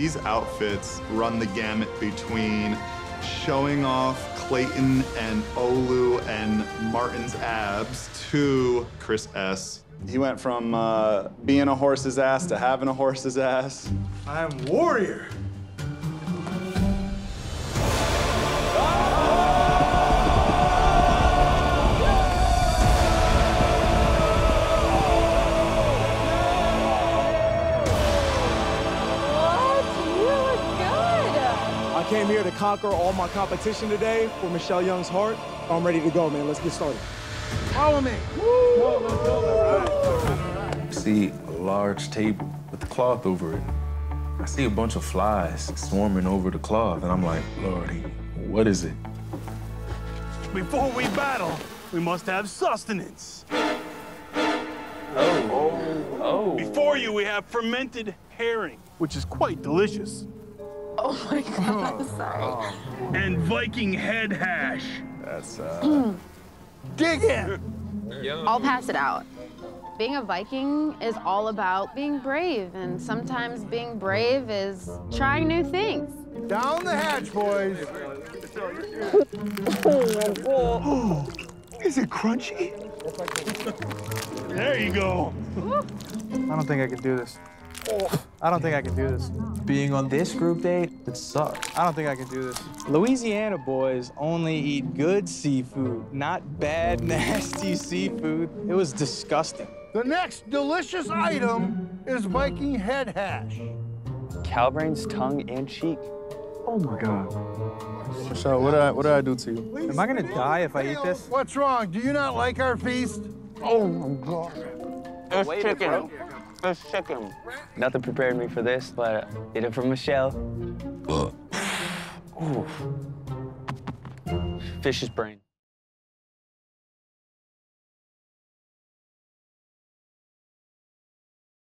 These outfits run the gamut between showing off Clayton and Olu and Martin's abs to Chris S. He went from uh, being a horse's ass to having a horse's ass. I'm warrior. Came here to conquer all my competition today for Michelle Young's heart. I'm ready to go, man. Let's get started. Follow me. see a large table with a cloth over it. I see a bunch of flies swarming over the cloth, and I'm like, Lordy, what is it? Before we battle, we must have sustenance. Oh, oh, Oh. Before you, we have fermented herring, which is quite delicious, Oh my god, I'm sorry. and Viking head hash. That's uh, Dig in. I'll pass it out. Being a Viking is all about being brave, and sometimes being brave is trying new things. Down the hatch, boys. Is it crunchy? There you go. I don't think I can do this. I don't think I can do this. Being on this group date, it sucks. I don't think I can do this. Louisiana boys only eat good seafood, not bad, nasty seafood. It was disgusting. The next delicious item is Viking head hash. Calbrain's tongue and cheek. Oh my god. So what did I what did I do to you? Am I gonna die if I eat this? What's wrong? Do you not like our feast? Oh my god. It's chicken. It's chicken. Nothing prepared me for this, but I did it for Michelle. Ooh. Fish's brain.